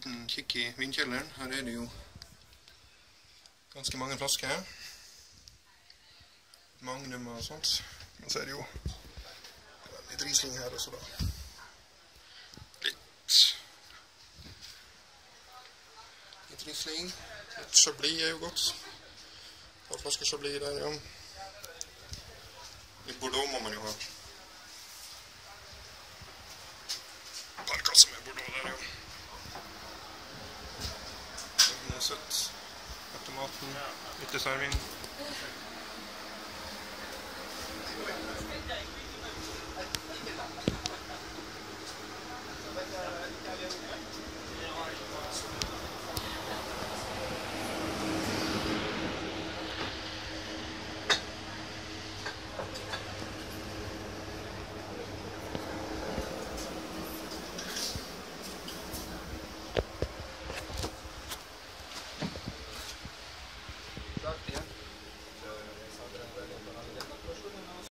liten kikk i vindkjelleren. Her er det jo ganske mange flasker. Magnum og sånt. Men så er det jo litt Riesling her også, da. Litt Litt Riesling. Litt Chablis er jo godt. Et par flasker Chablis der, ja. it's at the maten It is i serveringen.